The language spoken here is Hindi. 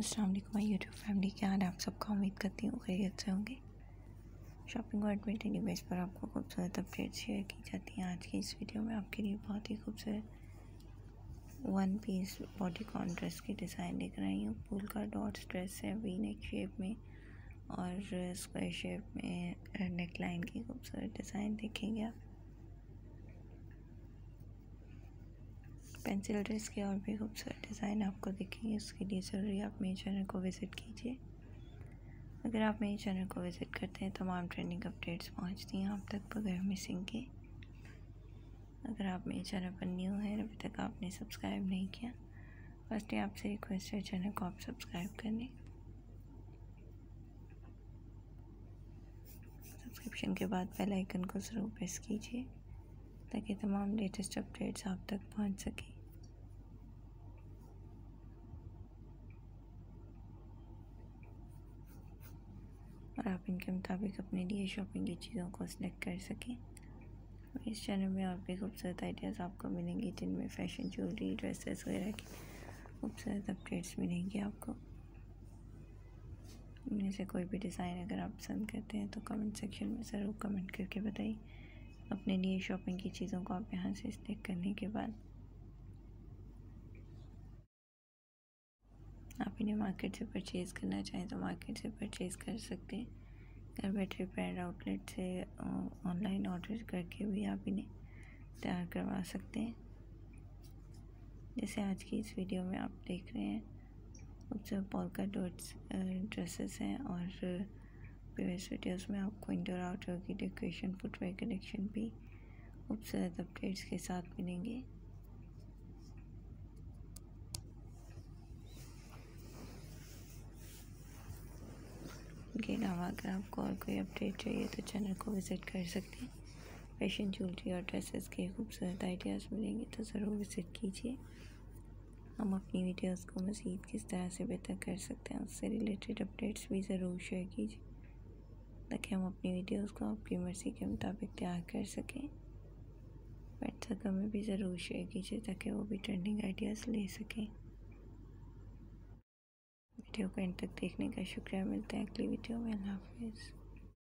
अस्सलाम माई यूट्यूब फैमिली क्या हाल आप सबका उम्मीद करती हूँ खैरियत से होंगे। शॉपिंग वर्ल्ड में डेली बेस पर आपको खूबसूरत अपडेट शेयर की जाती हैं। आज की इस वीडियो में आपके लिए बहुत ही खूबसूरत one piece bodycon dress की डिज़ाइन देख रही हूँ। फूल का डॉट्स ड्रेस है वी नेक शेप में और स्क्वायर शेप में नेक लाइन की खूबसूरत डिज़ाइन देखेंगे आप। पेंसिल ड्रेस के और भी खूबसूरत डिज़ाइन आपको दिखेंगे, उसके लिए ज़रूरी आप मेरे चैनल को विज़िट कीजिए। अगर आप मेरे चैनल को विज़िट करते हैं, तमाम ट्रेंडिंग अपडेट्स पहुँचती हैं आप तक, बगैर मिसिंग के। अगर आप मेरे चैनल पर न्यू हैं, अभी तक आपने सब्सक्राइब नहीं किया फ़र्स्ट आपसे रिक्वेस्ट है चैनल को आप सब्सक्राइब करने सब्सक्रिप्शन के बाद बेल आइकन को ज़रूर प्रेस कीजिए। ताकि तमाम लेटेस्ट अपडेट्स आप तक पहुँच सकें। और आप इनके मुताबिक अपने लिए शॉपिंग की चीज़ों को सिलेक्ट कर सकें। इस चैनल में और भी खूबसूरत आइडियाज़ आपको मिलेंगी। जिनमें फ़ैशन ज्वेलरी ड्रेसेस वगैरह की खूबसूरत अपडेट्स मिलेंगी आपको। इनमें से कोई भी डिज़ाइन अगर आप पसंद करते हैं तो कमेंट सेक्शन में ज़रूर कमेंट करके बताइए। अपने लिए शॉपिंग की चीज़ों को आप यहाँ से स्टिक करने के बाद आप इन्हें मार्केट से परचेज़ करना चाहें तो मार्केट से परचेज़ कर सकते हैं। घर बैठे ब्रांड आउटलेट से ऑनलाइन ऑर्डर करके भी आप इन्हें तैयार करवा सकते हैं। जैसे आज की इस वीडियो में आप देख रहे हैं पॉलका डॉट्स ड्रेसेस हैं और प्रीवियस वीडियोस में आपको इंडोर आउटडोर की डेकोरेशन फुटवेयर कलेक्शन भी खूबसूरत अपडेट्स के साथ मिलेंगे। इनके अलावा अगर आपको और कोई अपडेट चाहिए तो चैनल को विज़िट कर सकते हैं। फ़ैशन ज्वेलरी और ड्रेसेस के खूबसूरत आइडियाज़ मिलेंगे तो ज़रूर विज़िट कीजिए। हम अपनी वीडियोस को मज़ीद किस तरह से बेहतर कर सकते हैं, उससे रिलेटेड अपडेट्स भी ज़रूर शेयर कीजिए। ताकि हम अपनी वीडियोस को आपकी मर्ज़ी के मुताबिक तैयार कर सकें। व्हाट्सएप हमें भी ज़रूर शेयर कीजिए ताकि वो भी ट्रेंडिंग आइडियाज़ ले सकें। वीडियो को एंड तक देखने का शुक्रिया, मिलता है अगली वीडियो में, अल्लाह हाफिज़।